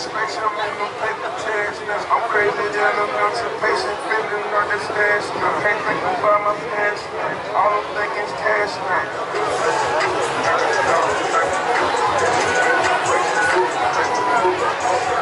registration, I'm in them paper tags. I'm crazy than a patient, feeling on this stash. Can't think about my past. All I'm thinking is cash now.